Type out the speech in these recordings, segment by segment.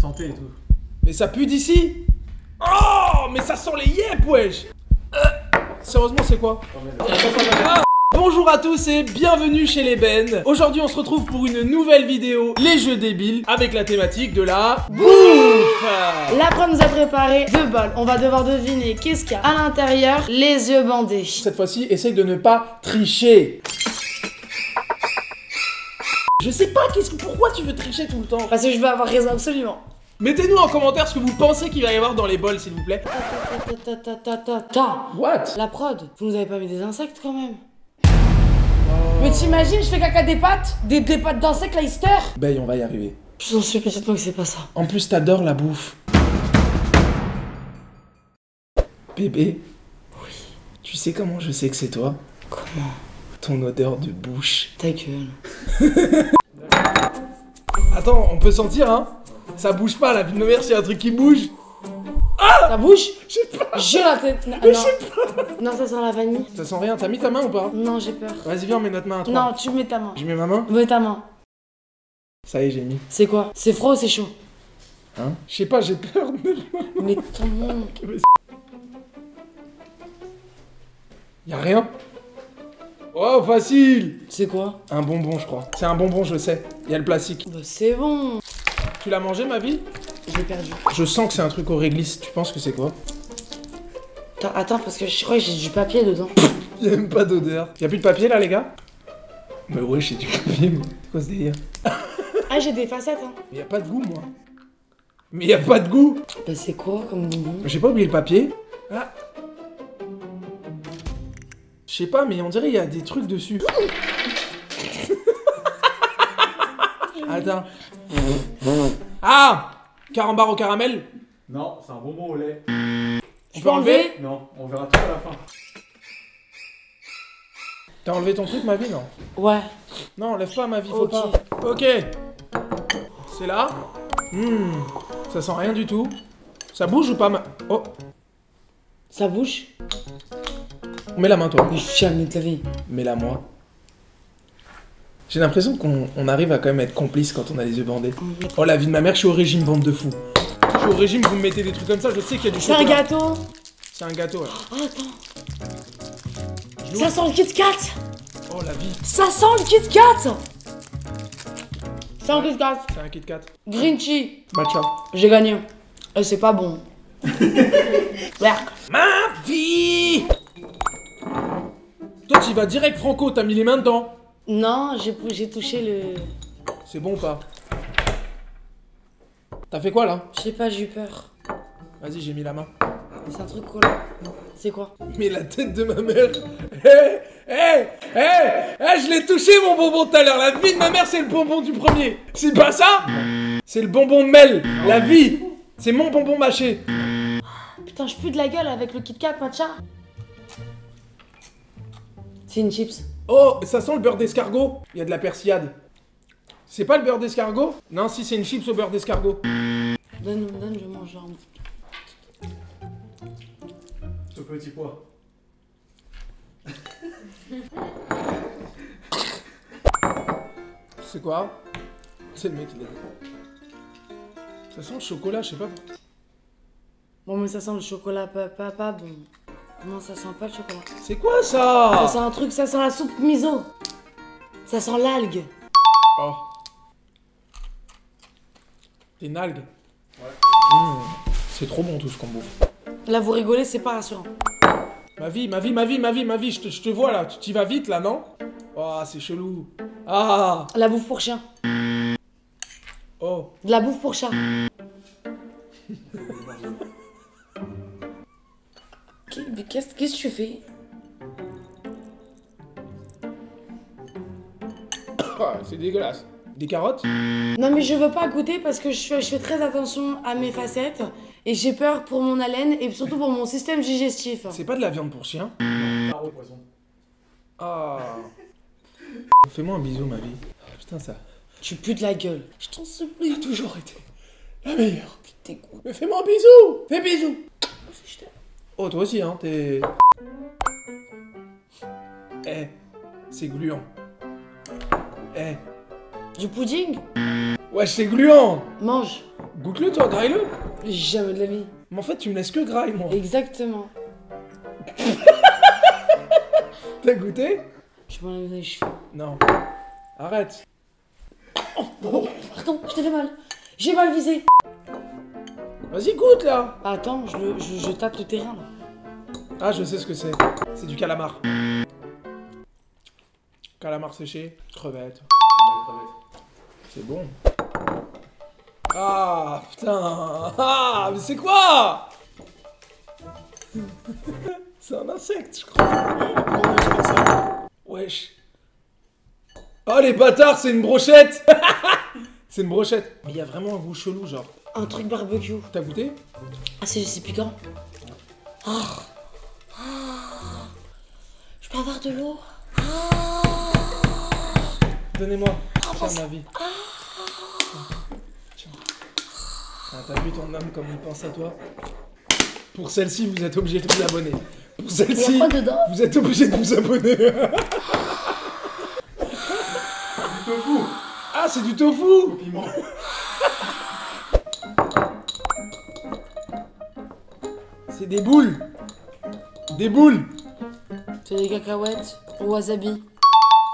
Santé et tout. Mais ça pue d'ici? Oh Mais ça sent les yep, wesh Euh, Sérieusement, c'est quoi? Ah, Bonjour à tous et bienvenue chez les Ben. Aujourd'hui, on se retrouve pour une nouvelle vidéo, les jeux débiles, avec la thématique de la bouffe. L'après nous a préparé deux bols. On va devoir deviner qu'est-ce qu'il y a à l'intérieur, les yeux bandés. Cette fois-ci, essaye de ne pas tricher. Je sais pas, qu'est-ce que, pourquoi tu veux tricher tout le temps Parce que je veux avoir raison absolument. Mettez-nous en commentaire ce que vous pensez qu'il va y avoir dans les bols, s'il vous plaît. Ta ta ta ta ta ta. What? La prod, vous nous avez pas mis des insectes quand même Mais t'imagines, je fais caca des pattes Des, des pattes d'insectes, la Easter Ben, on va y arriver. Je t'en supplie, dites-moi que c'est pas ça. En plus, t'adores la bouffe. Bébé Oui. Tu sais comment je sais que c'est toi? Comment? Ton odeur de bouche. Ta gueule. Attends, on peut sentir, hein? Ça bouge pas, la vie de ma mère, s'il y a un truc qui bouge. Ta bouche Je sais pas. J'ai la tête. Non, non. Non, ça sent la vanille. Ça sent rien, t'as mis ta main ou pas? Non, j'ai peur. Vas-y, viens, on met notre main à toi. Non, tu mets ta main. Je mets ma main? Mets ta main. Ça y est, j'ai mis. C'est quoi? C'est froid ou c'est chaud? Hein? Je sais pas, j'ai peur de. Mais ton nom. Y'a rien? Oh, facile C'est quoi Un bonbon, je crois. C'est un bonbon, je sais. Il y a le plastique. Bah, c'est bon. Tu l'as mangé, ma vie J'ai perdu. Je sens que c'est un truc au réglisse. Tu penses que c'est quoi Attends, attends, parce que je crois que j'ai du papier dedans. Il y a même pas d'odeur. Y a plus de papier là, les gars Mais ouais, j'ai du papier, moi. C'est quoi ce délire Ah, j'ai des facettes, hein. Mais y a pas de goût, moi. Mais y a pas de goût Bah, c'est quoi comme bonbon J'ai pas oublié le papier. Ah Je sais pas, mais on dirait y a des trucs dessus. Attends. Ah Carambar au caramel Non, c'est un bonbon au lait. Tu peux enlever Non, on verra tout à la fin. T'as enlevé ton truc, ma vie, non Ouais. Non, enlève pas, ma vie, faut pas. Ok. C'est là. Hmm. Ça sent rien du tout. Ça bouge ou pas, ma... Oh, Ça bouge mets la main, toi. Mais jamais de la vie. Mets-la moi. J'ai l'impression qu'on on arrive à quand même être complice quand on a les yeux bandés. Oh la vie de ma mère, je suis au régime, bande de fous. Je suis au régime, vous me mettez des trucs comme ça, je sais qu'il y a du C'est un chocolat. gâteau C'est un gâteau, ouais. Oh, attends. Ça sent le Kit Kat Oh la vie, Ça sent le Kit Kat C'est un Kit Kat. c'est un Kit Kat. Grinchy. Matcha. J'ai gagné. Et c'est pas bon. Merde. vas direct franco, t'as mis les mains dedans. Non, j'ai touché le... C'est bon ou pas? T'as fait quoi là? Je sais pas, j'ai eu peur. Vas-y, j'ai mis la main. C'est un truc collant. C'est quoi? Mais la tête de ma mère. Hé Hé Hé Hé Je l'ai touché mon bonbon tout à l'heure. La vie de ma mère, c'est le bonbon du premier. C'est pas ça? C'est le bonbon de Mel. La vie. C'est mon bonbon mâché. Putain, je pue de la gueule avec le Kit Kat matcha. C'est une chips. Oh, ça sent le beurre d'escargot. Il y a de la persillade. C'est pas le beurre d'escargot? Non, si, c'est une chips au beurre d'escargot. Donne, donne, je mange un. Ce petit pois. C'est quoi? C'est le mec qui l'a Ça sent le chocolat, je sais pas. Bon, mais ça sent le chocolat pas, pas, pas bon. Non, ça sent pas le chocolat. C'est quoi Ça ça sent un truc, ça sent la soupe miso. Ça sent l'algue. Oh. C'est une algue. Ouais. Mmh. C'est trop bon tout ce qu'on bouffe. Là, vous rigolez, c'est pas rassurant. Ma vie, ma vie, ma vie, ma vie, ma vie, je te, je te vois là, tu t'y vas vite là, non? Oh, c'est chelou. Ah La bouffe pour chien. Oh De la bouffe pour chat. Qu'est-ce que tu fais? Ah, C'est dégueulasse. Des carottes? Non, mais je veux pas goûter parce que je fais, je fais très attention à mes facettes et j'ai peur pour mon haleine et surtout pour mon système digestif. C'est pas de la viande pour chien? Taro poisson. Ah Fais-moi un bisou, ma vie. Ah, putain, ça. Tu pues de la gueule. Je t'en supplie. T'as toujours été la meilleure. T'écoutes. Mais fais-moi un bisou Fais bisou Oh, toi aussi, hein, t'es. Eh, c'est gluant. Eh, Du pudding Ouais, c'est gluant Mange. Goûte-le toi, graille-le Jamais de la vie. Mais en fait, tu me laisses que graille, moi. Exactement. T'as goûté? Je m'en les cheveux. Non. Arrête. Oh, pardon, je t'ai fait mal. J'ai mal visé. Vas-y, goûte là Attends, je, le- je, je tâte le terrain là. Ah, je sais ce que c'est. C'est du calamar. Calamar séché, crevette. C'est bon. Ah, putain Ah, mais c'est quoi? C'est un insecte, je crois. Wesh. Oh, les bâtards, c'est une brochette C'est une brochette. Mais il y a vraiment un goût chelou, genre. Un truc barbecue. T'as goûté Ah, c'est c'est piquant. Ah. Ah. Je peux avoir de l'eau Donnez-moi. Tiens, ma vie. Tiens. Ah, T'as vu ton âme comme il pense à toi Pour celle-ci, vous êtes obligé de vous abonner. Pour celle-ci, vous êtes obligé de vous abonner. Du tofu Ah, c'est du tofu des boules Des boules C'est des cacahuètes au wasabi.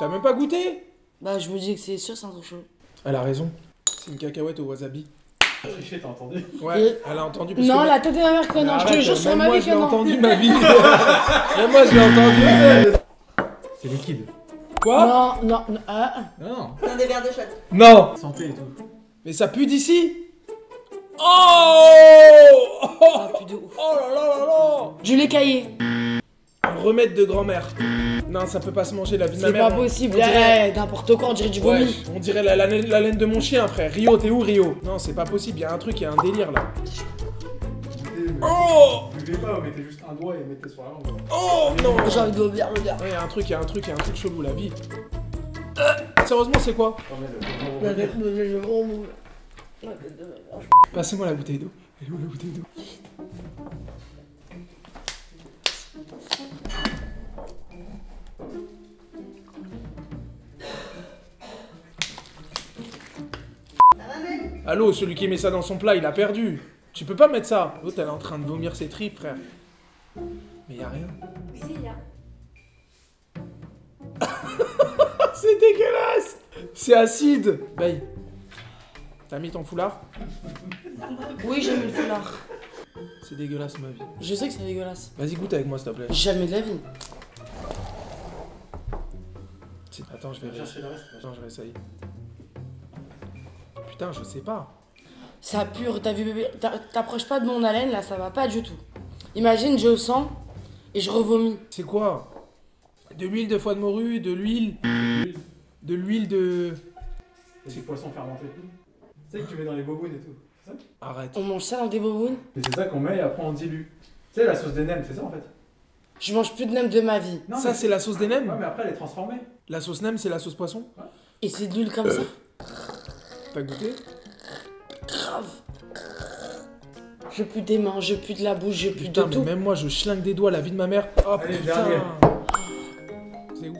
T'as même pas goûté? Bah, je me dis que c'est sûr, c'est un truc chaud. Elle a raison. C'est une cacahuète au wasabi. T'as triché, t'as entendu? Ouais, Et- elle a entendu parce Non, que... la tête de ma mère que non, je te jure sur ma moi, vie je que l'ai non. entendu ma vie. même moi, je l'ai entendu. C'est liquide. Quoi? Non, non, non. Ah. Non. Dans des verres de shot. Non Santé et tout. Mais ça pue d'ici? Oh Ah, plus de ouf. Oh là là là là Je l'ai caillé. Un remède de grand-mère. Non, ça peut pas se manger la vie de ma C'est mère. pas possible. On dirait, N'importe quoi, on dirait du Ouais, vomi. on dirait la, la- la laine de mon chien, frère. Rio, t'es où, Rio? Non, c'est pas possible. Y a un truc, y a un délire là. Mais- Oh Buvez pas, mettez juste un doigt et mettez sur la langue. Oh non J'ai envie de vomir, gars. Ouais, y a un truc, y a un truc, y a un truc chelou, la vie. Euh, sérieusement, c'est quoi? Passez-moi la bouteille d'eau. Elle est où la bouteille d'eau Ça va, Mel Allô, celui qui met ça dans son plat, il a perdu. Tu peux pas mettre ça. L'autre, elle est en train de vomir ses tripes, frère. Mais y a rien. Si, il y a. C'est dégueulasse C'est acide Baye. T'as mis ton foulard Oui, j'ai mis le foulard. C'est dégueulasse, ma vie. Je sais que c'est dégueulasse. Vas-y, goûte avec moi, s'il te plaît. Jamais de la vie. Attends, je vais le reste. Attends, je réessaye. Putain, je sais pas. Ça pure, t'as vu bébé? T'a- T'approches pas de mon haleine là, ça va pas du tout. Imagine, je sens et je revomis. C'est quoi? De l'huile de foie de morue, de l'huile. De l'huile de. C'est du poisson fermenté. Tu sais que tu mets dans les bobounes et tout. C'est ça Arrête. On mange ça dans des bobounes Mais c'est ça qu'on met et après on dilue. Tu sais, la sauce des nems, c'est ça en fait Je mange plus de nem de ma vie. Non, ça, mais- c'est la sauce des Ouais, nems mais après elle est transformée. La sauce nem, c'est la sauce poisson Et c'est de l'huile comme ça T'as goûté Grave. Je pue des mains, je pue de la bouche, je pue Putain, de mais tout. même moi, je schlingue des doigts la vie de ma mère. Oh Allez, putain dernier. C'est où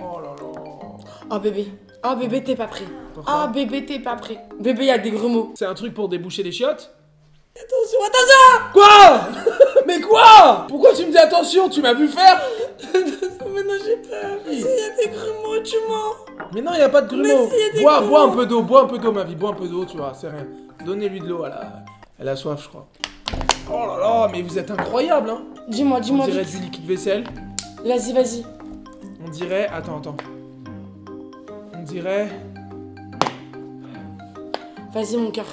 Oh là là Oh bébé. Oh bébé, t'es pas prêt. Ah bébé, t'es pas prêt. Bébé, y a des grumeaux. C'est un truc pour déboucher les chiottes Attention, attention Quoi Mais quoi Pourquoi tu me dis attention Tu m'as vu faire Maintenant j'ai peur. S'il y a des grumeaux, tu mens. Mais non, il a pas de grumeaux. Mais si, y bois, grumeaux. bois un peu d'eau, bois un peu d'eau, ma vie, bois un peu d'eau, tu vois, c'est rien. Donnez-lui de l'eau, elle a... elle a soif, je crois. Oh là là, mais vous êtes incroyable, hein Dis-moi, On dis-moi dirait vite. du liquide vaisselle. Vas-y, vas-y. On dirait... Attends, attends. Dirait... Vas-y, mon cœur.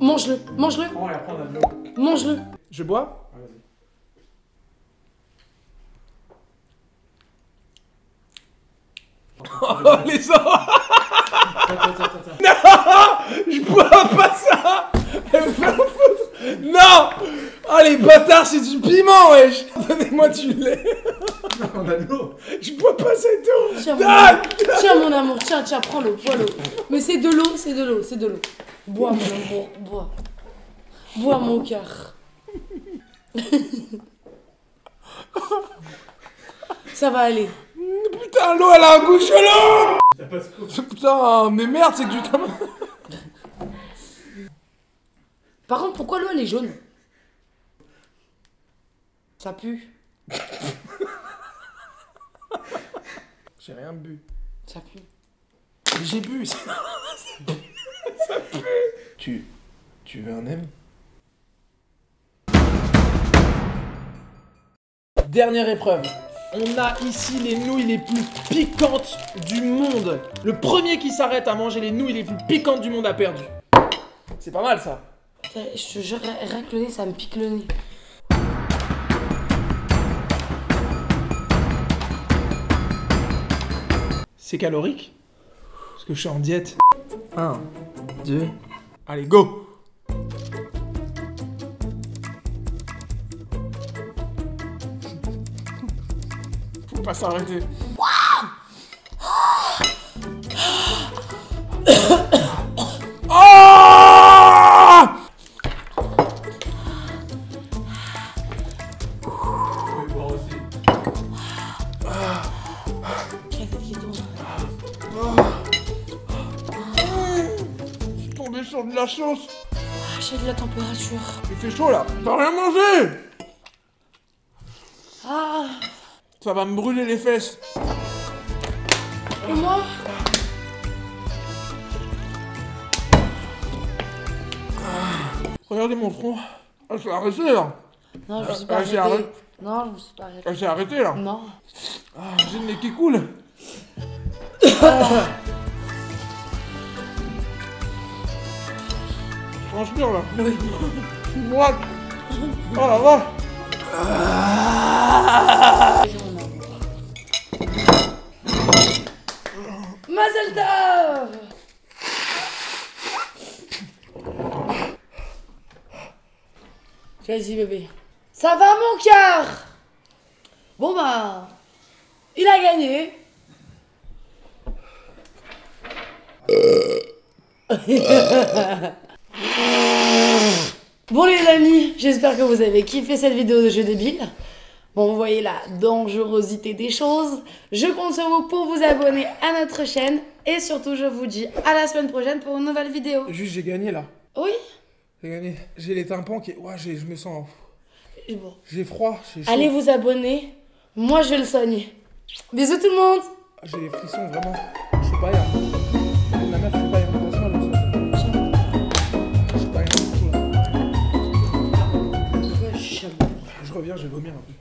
Mange-le, mange-le, mange-le. Je bois. Oh, les tiens, tiens. Je bois pas ça Elle me fait en foutre Non Ah, les bâtards, c'est du piment, wesh Donnez-moi du lait On a de l'eau. Je bois pas cette eau Tiens, mon Donne amour, tiens, mon amour, tiens, tiens, prends l'eau, bois l'eau. Mais c'est de l'eau, c'est de l'eau, c'est de l'eau. Bois, mon amour, bois. Bois, mon cœur. Ça va aller. Putain, l'eau, elle a un goût chelou. Putain, mais merde, c'est que du comme. Par contre, pourquoi l'eau elle est jaune? Ça pue. J'ai rien bu. Ça pue. J'ai bu. Ça pue. Tu. Tu veux un M? Dernière épreuve. On a ici les nouilles les plus piquantes du monde. Le premier qui s'arrête à manger les nouilles les plus piquantes du monde a perdu. C'est pas mal ça. Je te jure, rien que le nez, ça me pique le nez. C'est calorique? Parce que je suis en diète. 1, 2, allez, go Faut pas s'arrêter. De la sauce. Ah, J'ai de la température. Il fait chaud là. T'as rien mangé Ah Ça va me brûler les fesses. Et moi? Regardez mon front. Ah, je suis arrêté là. Non, je me suis Ah, pas j'ai arrêtée. arrêté. Non, je me suis pas arrêtée. Ah, j'ai arrêté là. Non. Ah, j'ai le nez qui coule. Transpire là. What Oh la vache tov Vas-y bébé. Ça va mon cœur? Bon bah... Il a gagné. Bon les amis, j'espère que vous avez kiffé cette vidéo de jeu débile. Bon, vous voyez la dangerosité des choses. Je compte sur vous pour vous abonner à notre chaîne. Et surtout, je vous dis à la semaine prochaine pour une nouvelle vidéo. Juste, j'ai gagné là. Oui J'ai gagné. J'ai les tympans qui. Ouais, je me sens. Bon. J'ai froid. Allez vous abonner. Moi, je vais le soigner. Bisous tout le monde J'ai les frissons vraiment. Je suis pas rien. Je reviens, je vais vomir un peu.